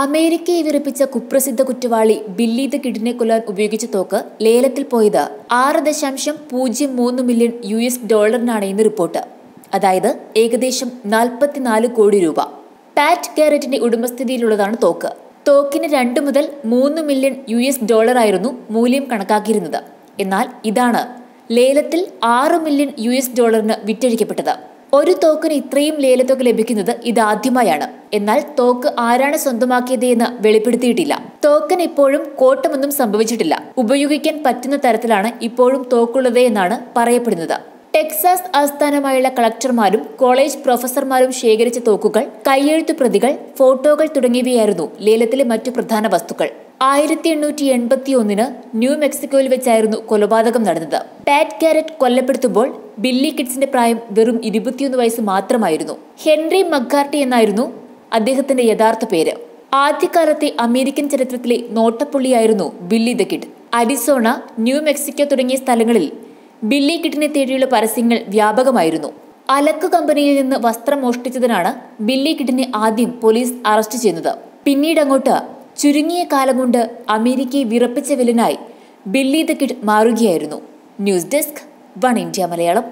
അമേരിക്കയെ വിറപ്പിച്ച കുപ്രസിദ്ധ കുറ്റവാളി ബില്ലി ദ കിഡിനെ കൊല്ലാൻ ഉപയോഗിച്ച തോക്ക് ലേലത്തിൽ പോയത് ആറ് ദശാംശം പൂജ്യം മൂന്ന് മില്യൺ യു എസ് ഡോളറിനാണ് ഇന്ന് റിപ്പോർട്ട്. അതായത് ഏകദേശം നാൽപ്പത്തിനാല് കോടി രൂപ. പാറ്റ് ഗാരറ്റിന്റെ ഉടമസ്ഥതയിലുള്ളതാണ് തോക്ക്. തോക്കിന് രണ്ട് മുതൽ മൂന്ന് മില്യൺ യു എസ് ഡോളറായിരുന്നു മൂല്യം കണക്കാക്കിയിരുന്നത്. എന്നാൽ ഇതാണ് ലേലത്തിൽ ആറ് മില്യൺ യു എസ് ഡോളറിന് വിറ്റഴിക്കപ്പെട്ടത്. ഒരു തോക്കിന് ഇത്രയും ലേലത്തുക ലഭിക്കുന്നത് ഇതാദ്യമായാണ്. എന്നാൽ തോക്ക് ആരാണ് സ്വന്തമാക്കിയത് എന്ന് വെളിപ്പെടുത്തിയിട്ടില്ല. തോക്കൻ ഇപ്പോഴും കോട്ടമൊന്നും സംഭവിച്ചിട്ടില്ല. ഉപയോഗിക്കാൻ പറ്റുന്ന തരത്തിലാണ് ഇപ്പോഴും തോക്കുള്ളത് എന്നാണ് പറയപ്പെടുന്നത്. ടെക്സാസ് ആസ്ഥാനമായുള്ള കളക്ടർമാരും കോളേജ് പ്രൊഫസർമാരും ശേഖരിച്ച തോക്കുകൾ കയ്യെഴുത്തു പ്രതികൾ ഫോട്ടോകൾ തുടങ്ങിയവയായിരുന്നു ലേലത്തിലെ മറ്റു പ്രധാന വസ്തുക്കൾ. ആയിരത്തി എണ്ണൂറ്റി എൺപത്തി ഒന്നിന് ന്യൂ മെക്സിക്കോയിൽ വെച്ചായിരുന്നു കൊലപാതകം നടന്നത്. പാറ്റ് കാരറ്റ് കൊല്ലപ്പെടുത്തുമ്പോൾ ബില്ലി കിഡ്സിന്റെ പ്രായം വെറും ഇരുപത്തിയൊന്ന് വയസ്സ് മാത്രമായിരുന്നു. ഹെൻറി മക്കാർട്ടി എന്നായിരുന്നു അദ്ദേഹത്തിന്റെ യഥാർത്ഥ പേര്. ആദ്യകാലത്തെ അമേരിക്കൻ ചരിത്രത്തിലെ നോട്ടപ്പുള്ളിയായിരുന്നു Billy the Kid. Arizona New Mexico തുടങ്ങിയ സ്ഥലങ്ങളിൽ ബില്ലി കിട്ടിനെ തേടിയുള്ള പരസ്യങ്ങൾ വ്യാപകമായിരുന്നു. അലക്ക് കമ്പനിയിൽ നിന്ന് വസ്ത്രം മോഷ്ടിച്ചതിനാണ് ബില്ലി കിഡിനെ ആദ്യം പോലീസ് അറസ്റ്റ് ചെയ്യുന്നത്. പിന്നീട് അങ്ങോട്ട് ചുരുങ്ങിയ കാലം കൊണ്ട് അമേരിക്കയെ വിറപ്പിച്ച വില്ലനായി ബില്ലി ദ കിഡ് മാറുകയായിരുന്നു. News desk one India Malayalam.